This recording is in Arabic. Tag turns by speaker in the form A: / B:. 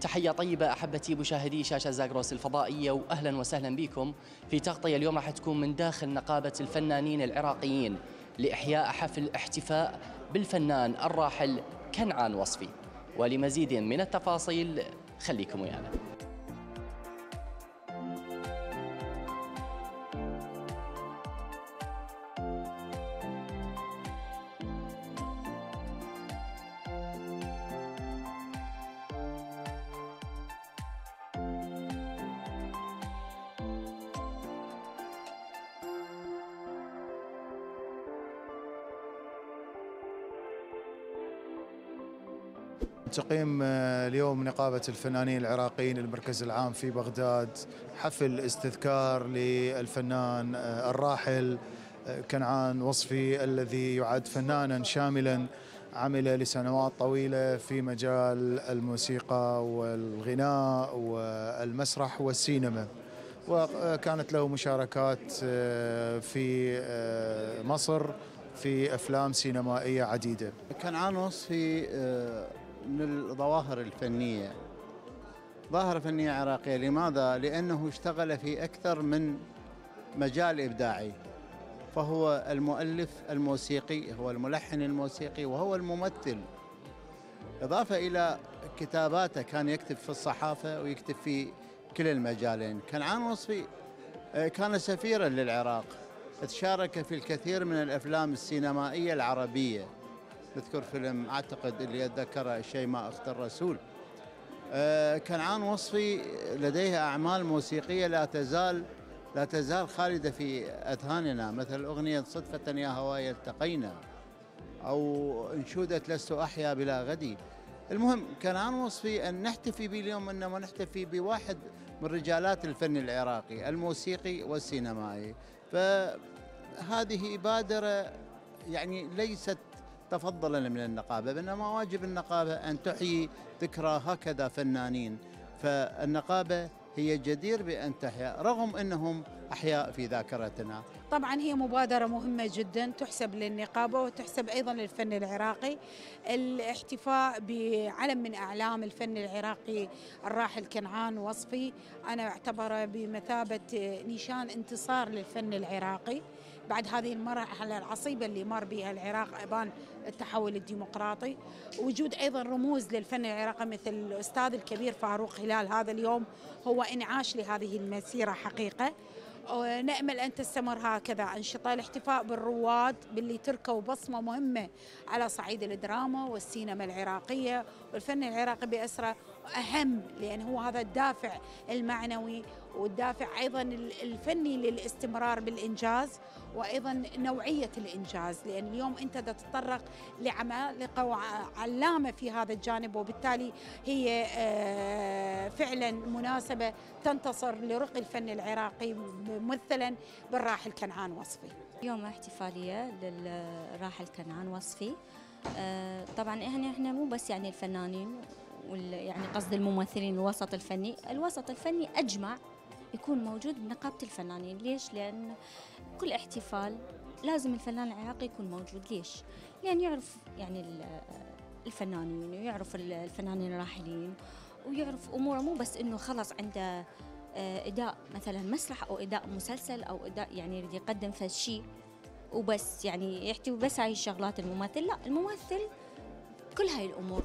A: تحية طيبة أحبتي مشاهدي شاشة زاغروس الفضائية وأهلا وسهلا بكم. في تغطية اليوم راح تكون من داخل نقابة الفنانين العراقيين لإحياء حفل احتفاء بالفنان الراحل كنعان وصفي. ولمزيد من التفاصيل خليكم ويانا.
B: تقيم آه، اليوم نقابة الفنانين العراقيين المركز العام في بغداد. حفل استذكار للفنان آه، الراحل آه، كنعان وصفي الذي يعد فنانا شاملا عمل لسنوات طويلة في مجال الموسيقى والغناء والمسرح والسينما. وكانت له مشاركات في مصر في أفلام سينمائية عديدة.
C: كنعان وصفي من الظواهر الفنية. ظاهرة فنية عراقية. لماذا؟ لأنه اشتغل في أكثر من مجال إبداعي. فهو المؤلف الموسيقي هو الملحن الموسيقي وهو الممثل. إضافة إلى كتاباته كان يكتب في الصحافة ويكتب في كل المجالين. كنعان وصفي كان سفيرا للعراق. تشارك في الكثير من الأفلام السينمائية العربية. نذكر فيلم أعتقد اللي اتذكره ما اخت الرسول. آه، كنعان وصفي لديها أعمال موسيقية لا تزال لا تزال خالدة في أذهاننا مثل أغنية صدفة يا هواي التقينا أو انشوده لست أحيا بلا غدي. المهم كنعان وصفي أن نحتفي به اليوم إنما نحتفي بواحد من رجالات الفن العراقي الموسيقي والسينمائي. فهذه بادره يعني ليست تفضلا من النقابة بينما واجب النقابة أن تحيي ذكرى هكذا فنانين. فالنقابة هي جدير بأن تحيا رغم أنهم أحياء في ذاكرتنا.
D: طبعا هي مبادرة مهمة جدا تحسب للنقابة وتحسب أيضا للفن العراقي. الاحتفاء بعلم من أعلام الفن العراقي الراحل كنعان وصفي أنا أعتبره بمثابة نشان انتصار للفن العراقي. بعد هذه المرحلة العصيبة اللي مر بها العراق أبان التحول الديمقراطي. وجود أيضا رموز للفن العراقي مثل الأستاذ الكبير فاروق هلال هذا اليوم هو إنعاش لهذه المسيرة حقيقة. ونأمل أن تستمر هكذا. أنشطة الاحتفاء بالرواد باللي تركوا بصمة مهمة على صعيد الدراما والسينما العراقية والفن العراقي بأسرة أهم لأن هو هذا الدافع المعنوي والدافع أيضا الفني للاستمرار بالإنجاز وأيضا نوعية الإنجاز لأن اليوم أنت تتطرق لعمالقة وعلامة في هذا الجانب وبالتالي هي آه، فعلا مناسبة تنتصر لرقي الفن العراقي ممثلا بالراحل كنعان وصفي.
E: يوم احتفالية للراحل كنعان وصفي. آه، طبعا إحنا إحنا مو بس يعني الفنانين يعني قصد الممثلين الوسط الفني. الوسط الفني أجمع يكون موجود بنقابة الفنانين. ليش؟ لأن كل احتفال لازم الفنان العراقي يكون موجود. ليش؟ لأن يعرف يعني الفنانين ويعرف الفنانين الراحلين ويعرف أموره. مو بس إنه خلص عنده آه، إداء مثلا مسرح أو إداء مسلسل أو إداء يعني يريد يقدم في شيء وبس يعني يحتوي بس هاي الشغلات الممثل لا الممثل كل هاي الأمور.